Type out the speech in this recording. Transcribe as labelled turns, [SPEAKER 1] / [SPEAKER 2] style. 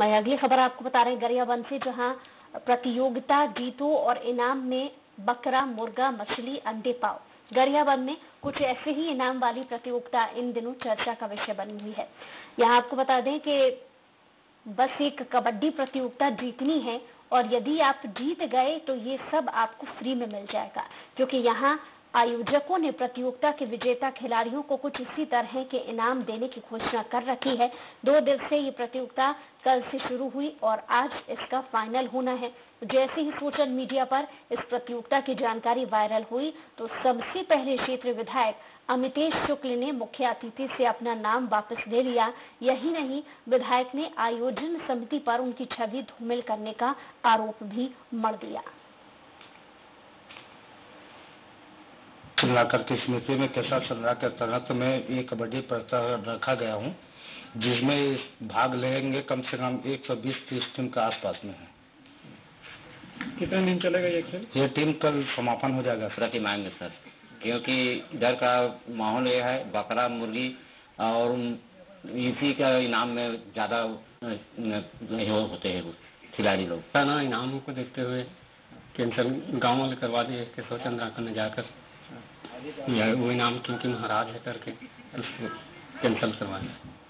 [SPEAKER 1] मैं अगली खबर आपको बता रहे हैं गरियाबंद से जहाँ प्रतियोगिता जीतो और इनाम में बकरा, मुर्गा, मछली, अंडे पाओ गरियाबंद में कुछ ऐसे ही इनाम वाली प्रतियोगिता इन दिनों चर्चा का विषय बनी हुई है। यहाँ आपको बता दें कि बस एक कबड्डी प्रतियोगिता जीतनी है, और यदि आप जीत गए तो ये सब आपको फ्री में मिल जाएगा क्योंकि यहाँ आयोजकों ने प्रतियोगिता के विजेता खिलाड़ियों को कुछ इसी तरह के इनाम देने की घोषणा कर रखी है। दो दिवसीय ये प्रतियोगिता कल से शुरू हुई और आज इसका फाइनल होना है। जैसे ही सोशल मीडिया पर इस प्रतियोगिता की जानकारी वायरल हुई तो सबसे पहले क्षेत्र विधायक अमितेश शुक्ल ने मुख्य अतिथि से अपना नाम वापस ले लिया। यही नहीं, विधायक ने आयोजन समिति पर उनकी छवि धूमिल करने का आरोप भी मर दिया।
[SPEAKER 2] चंद्राकर की स्मृति में कैसा चंद्रा के तहत में एक कबड्डी प्रतियोगिता रखा गया हूँ जिसमें भाग लेंगे कम से कम 120 तीस टीम के आसपास में है।
[SPEAKER 3] कितने दिन चलेगा ये खेल?
[SPEAKER 2] ये टीम कल समापन हो जाएगा सर।
[SPEAKER 4] प्रति मांगे सर क्योंकि इधर का माहौल यह है बकरा मुर्गी और इसी का इनाम में ज़्यादा होते हैं खिलाड़ी लोग।
[SPEAKER 5] ना इनामों को देखते हुए कैंसिल गाँव वाले करवा दिए केशव चंद्राकर ने जाकर या नाम क्योंकि महाराज है करके उसको कैंसिल करवाया